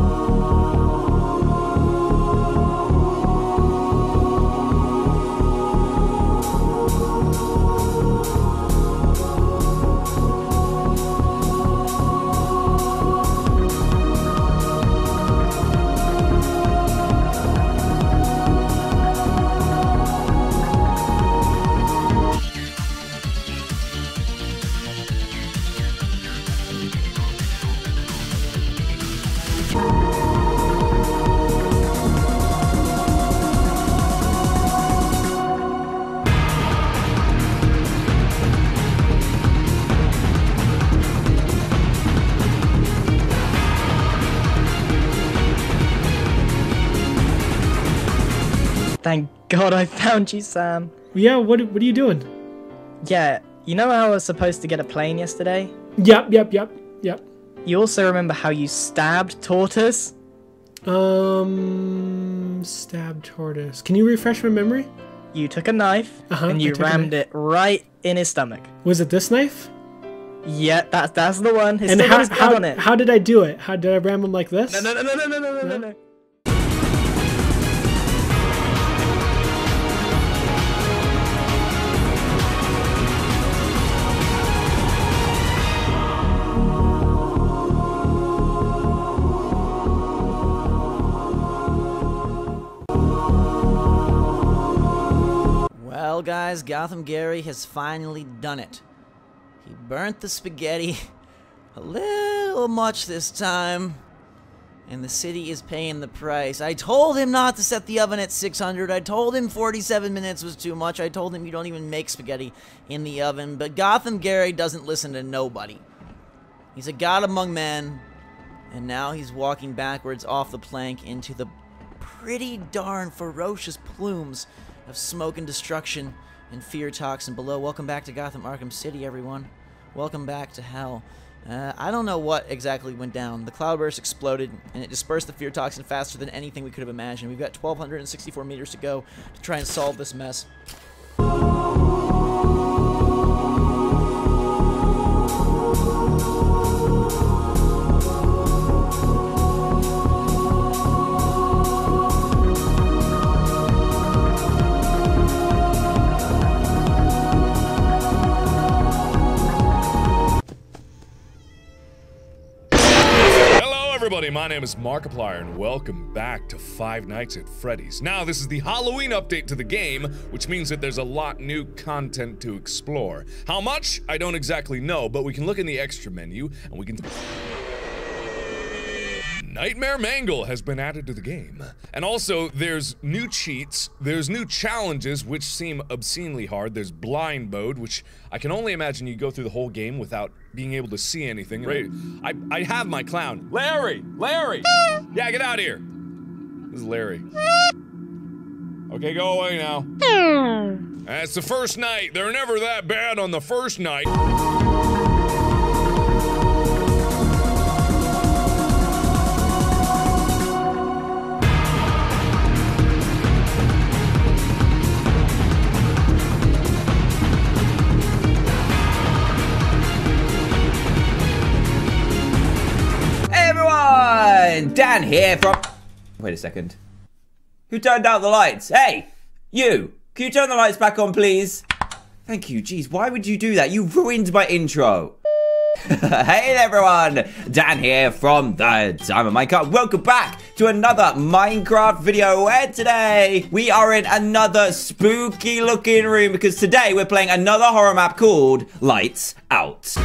Oh. god, I found you, Sam. Yeah, what, what are you doing? Yeah, you know how I was supposed to get a plane yesterday? Yep, yep, yep, yep. You also remember how you stabbed Tortoise? Um, stabbed Tortoise. Can you refresh my memory? You took a knife uh -huh, and you rammed it right in his stomach. Was it this knife? Yeah, That. that's the one. His and how, how, on how did I do it? How did I ram him like this? No, no, no, no, no, no, no, no. no. Well, guys, Gotham Gary has finally done it. He burnt the spaghetti a little much this time, and the city is paying the price. I told him not to set the oven at 600. I told him 47 minutes was too much. I told him you don't even make spaghetti in the oven, but Gotham Gary doesn't listen to nobody. He's a god among men, and now he's walking backwards off the plank into the pretty darn ferocious plumes of smoke and destruction and fear toxin below. Welcome back to Gotham Arkham City, everyone. Welcome back to hell. Uh, I don't know what exactly went down. The cloudburst exploded, and it dispersed the fear toxin faster than anything we could have imagined. We've got 1,264 meters to go to try and solve this mess. Everybody. My name is Markiplier, and welcome back to Five Nights at Freddy's. Now, this is the Halloween update to the game, which means that there's a lot new content to explore. How much? I don't exactly know, but we can look in the extra menu, and we can. Nightmare Mangle has been added to the game. And also, there's new cheats, there's new challenges which seem obscenely hard. There's Blind Mode, which I can only imagine you go through the whole game without being able to see anything. Right. I, I have my clown. Larry! Larry! Yeah, get out of here! This is Larry. Okay, go away now. Hmm. That's the first night. They're never that bad on the first night. Everyone! Dan here from. Wait a second. Who turned out the lights? Hey! You! Can you turn the lights back on, please? Thank you. Jeez, why would you do that? You ruined my intro. hey everyone! Dan here from the Diamond Minecart. Welcome back to another Minecraft video where today we are in another spooky looking room because today we're playing another horror map called Lights Out.